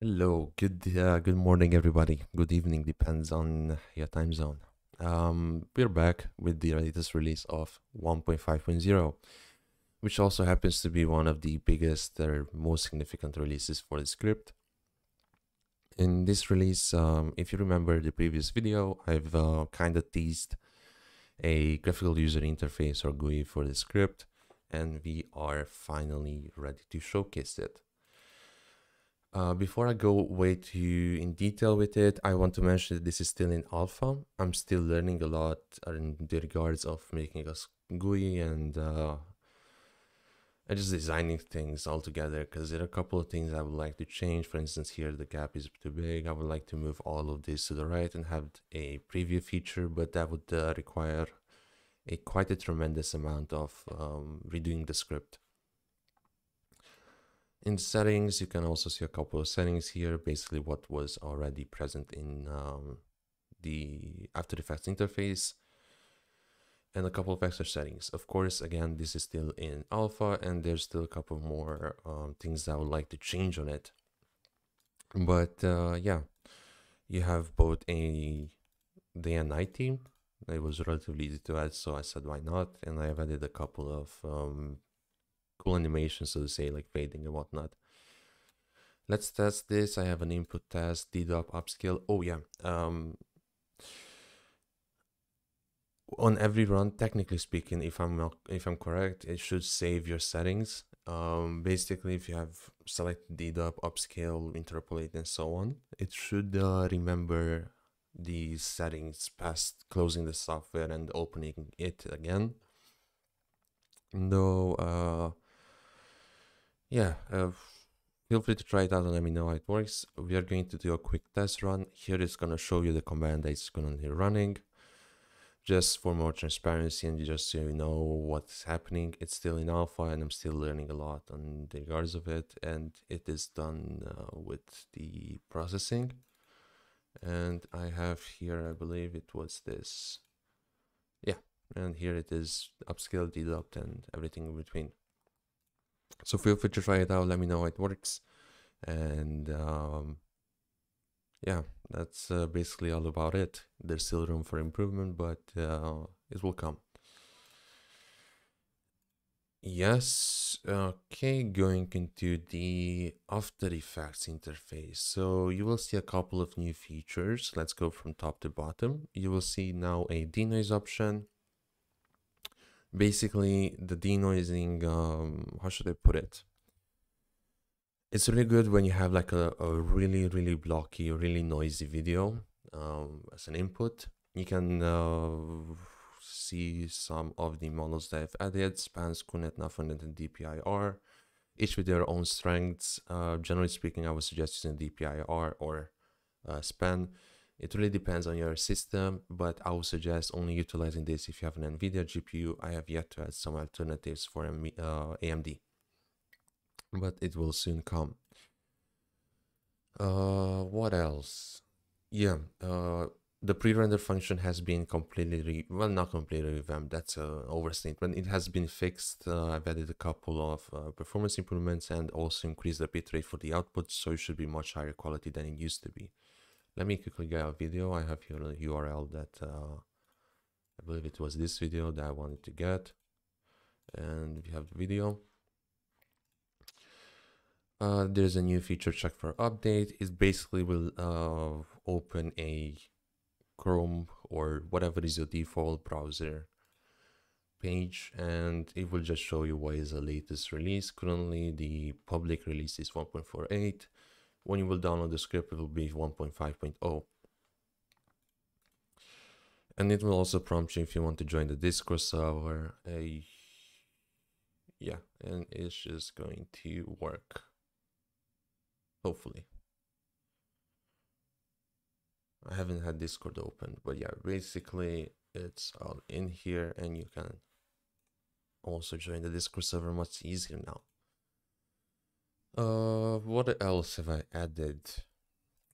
Hello, good uh, good morning, everybody. Good evening, depends on your time zone. Um, we're back with the latest release of 1.5.0, which also happens to be one of the biggest or most significant releases for the script. In this release, um, if you remember the previous video, I've uh, kind of teased a graphical user interface or GUI for the script, and we are finally ready to showcase it. Uh, before I go way too in detail with it, I want to mention that this is still in alpha. I'm still learning a lot in the regards of making a GUI and uh, and just designing things all together because there are a couple of things I would like to change. For instance, here the gap is too big. I would like to move all of this to the right and have a preview feature, but that would uh, require a quite a tremendous amount of um, redoing the script. In settings, you can also see a couple of settings here, basically what was already present in um, the After Effects interface and a couple of extra settings. Of course, again, this is still in alpha and there's still a couple more um, things I would like to change on it. But uh, yeah, you have both a day and night theme. It was relatively easy to add, so I said why not? And I have added a couple of um, cool animations, so to say, like fading and whatnot. Let's test this. I have an input test, DDOP upscale. Oh yeah. Um, on every run, technically speaking, if I'm not, if I'm correct, it should save your settings. Um, basically, if you have selected DDOP, upscale, interpolate, and so on, it should uh, remember the settings past closing the software and opening it again. Though, uh, yeah, uh, feel free to try it out and let me know how it works. We are going to do a quick test run. Here it's going to show you the command that it's currently running. Just for more transparency and just so you know what's happening. It's still in alpha and I'm still learning a lot on the regards of it. And it is done uh, with the processing. And I have here, I believe it was this. Yeah, and here it is upscaled, developed, and everything in between. So feel free to try it out. Let me know it works. And um, yeah, that's uh, basically all about it. There's still room for improvement, but uh, it will come. Yes, okay, going into the After Effects interface. So you will see a couple of new features. Let's go from top to bottom. You will see now a denoise option basically the denoising um, how should i put it? It's really good when you have like a, a really really blocky really noisy video um, as an input. You can uh, see some of the models that i've added span SCUNet nafnet and dpir each with their own strengths. Uh, generally speaking i would suggest using dpir or uh, span it really depends on your system, but I would suggest only utilizing this if you have an NVIDIA GPU. I have yet to add some alternatives for uh, AMD, but it will soon come. Uh, what else? Yeah, uh, the pre-render function has been completely, well, not completely revamped. That's an overstatement. It has been fixed. Uh, I've added a couple of uh, performance improvements and also increased the bitrate for the output, so it should be much higher quality than it used to be. Let me quickly get a video. I have here a URL that uh, I believe it was this video that I wanted to get. And we have the video. Uh, there's a new feature check for update. It basically will uh, open a Chrome or whatever is your default browser page and it will just show you what is the latest release. Currently the public release is 1.48 when you will download the script, it will be 1.5.0. And it will also prompt you if you want to join the Discord server. Uh, yeah, and it's just going to work. Hopefully. I haven't had Discord open, but yeah, basically it's all in here and you can also join the Discord server much easier now. Uh, what else have I added?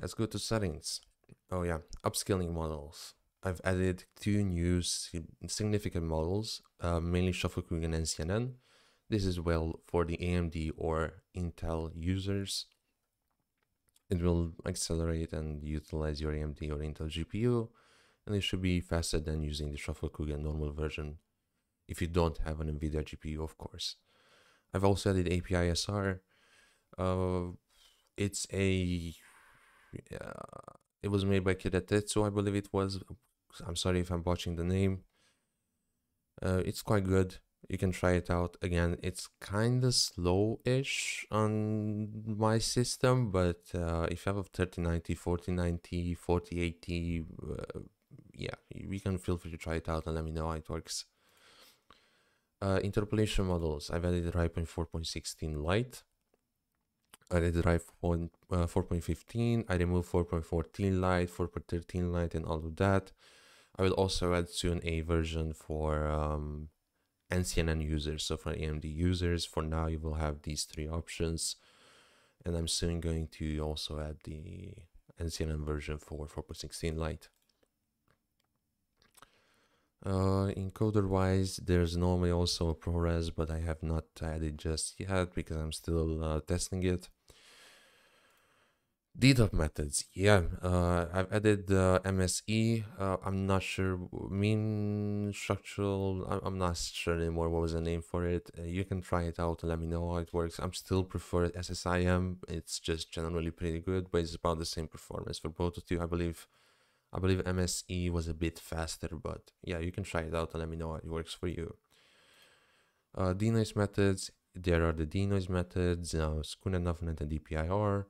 Let's go to settings. Oh yeah, upscaling models. I've added two new significant models, uh, mainly ShuffleCugan and CNN. This is well for the AMD or Intel users. it will accelerate and utilize your AMD or Intel GPU, and it should be faster than using the ShuffleCugan normal version if you don't have an NVIDIA GPU, of course. I've also added APISR. Uh, it's a uh, it was made by Kiteretsu, I believe it was. I'm sorry if I'm botching the name. Uh, it's quite good. You can try it out. Again, it's kind of slow-ish on my system, but uh, if you have a 3090, 4090, 4080, uh, yeah, you can feel free to try it out and let me know how it works. Uh, interpolation models. I've added RIFE 4.16 Lite. I added RIFE uh, 4.15. I removed 4.14 Lite, 4.13 light and all of that. I will also add soon a version for um, NCNN users. So for AMD users, for now you will have these three options. And I'm soon going to also add the NCNN version for 4.16 light. Uh, encoder wise, there's normally also a ProRes, but I have not added just yet because I'm still uh, testing it. DDoP methods, yeah, uh, I've added uh, MSE. Uh, I'm not sure mean structural. I'm, I'm, not sure anymore what was the name for it. Uh, you can try it out and let me know how it works. I'm still prefer SSIM. It's just generally pretty good, but it's about the same performance for both of you. I believe, I believe MSE was a bit faster, but yeah, you can try it out and let me know how it works for you. Uh, denoise methods. There are the denoise methods. Uh, SCUNet, and DPIR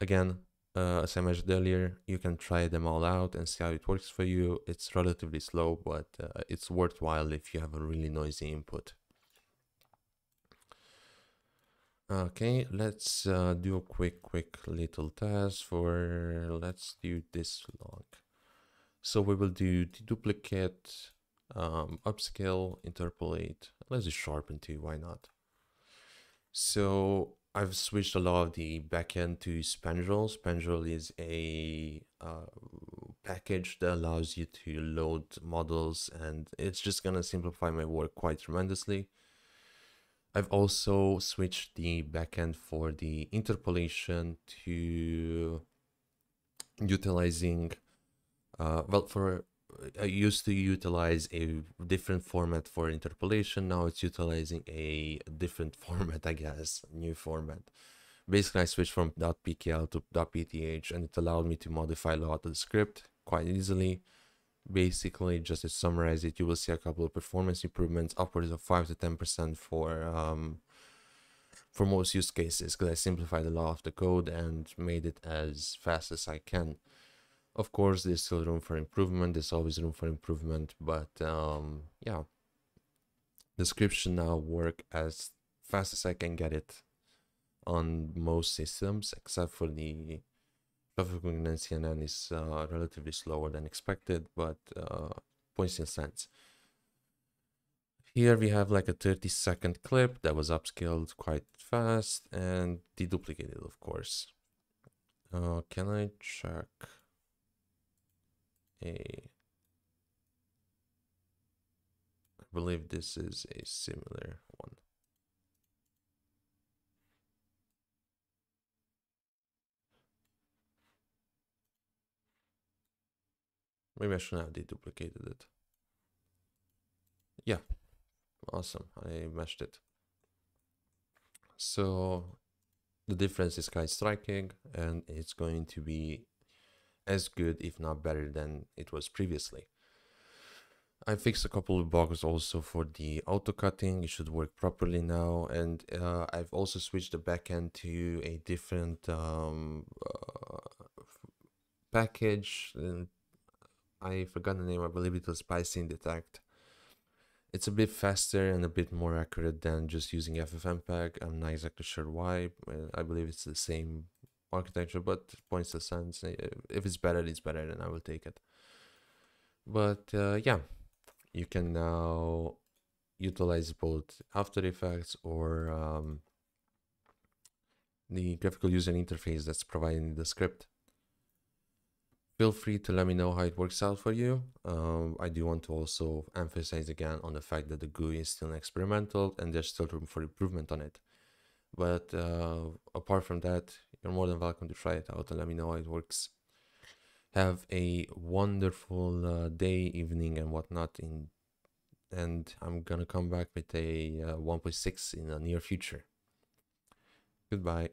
again, uh, as I mentioned earlier, you can try them all out and see how it works for you. It's relatively slow, but uh, it's worthwhile if you have a really noisy input. Okay, let's uh, do a quick, quick little test for, let's do this log. So we will do deduplicate, um, upscale, interpolate, let's do sharpen too, why not? So I've switched a lot of the backend to Spandrel. Spandrel is a uh, package that allows you to load models and it's just gonna simplify my work quite tremendously. I've also switched the backend for the interpolation to utilizing, uh, well, for used to utilize a different format for interpolation. Now it's utilizing a different format, I guess, new format. Basically, I switched from .pkl to .pth and it allowed me to modify a lot of the script quite easily. Basically, just to summarize it, you will see a couple of performance improvements, upwards of 5 to 10% for um, for most use cases because I simplified a lot of the code and made it as fast as I can. Of course, there's still room for improvement. There's always room for improvement, but um, yeah, description now work as fast as I can get it on most systems, except for the ShuffleCugan and CNN is uh, relatively slower than expected, but uh, points in sense. Here we have like a 30 second clip that was upscaled quite fast and deduplicated, of course. Uh, can I check? A I believe this is a similar one. Maybe I should have deduplicated it. Yeah, awesome. I meshed it. So the difference is quite striking and it's going to be as good, if not better than it was previously. I fixed a couple of bugs also for the auto cutting. It should work properly now. And uh, I've also switched the backend to a different um, uh, package. I forgot the name. I believe it was PySceneDetect. It's a bit faster and a bit more accurate than just using FFmpeg. I'm not exactly sure why. I believe it's the same architecture, but points to sense. If it's better, it's better, then I will take it. But uh, yeah, you can now utilize both After Effects or um, the graphical user interface that's providing the script. Feel free to let me know how it works out for you. Um, I do want to also emphasize again on the fact that the GUI is still experimental and there's still room for improvement on it. But uh, apart from that, you're more than welcome to try it out and let me know how it works. Have a wonderful uh, day, evening, and whatnot. In and I'm gonna come back with a uh, 1.6 in the near future. Goodbye.